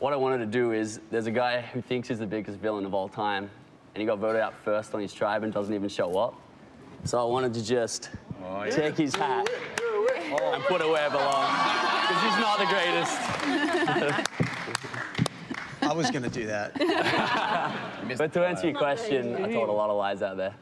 what I wanted to do is there's a guy who thinks he's the biggest villain of all time, and he got voted out first on his tribe and doesn't even show up. So I wanted to just take his hat and put it where it belongs, because he's not the greatest. I was going to do that. But to answer your question, I told a lot of lies out there.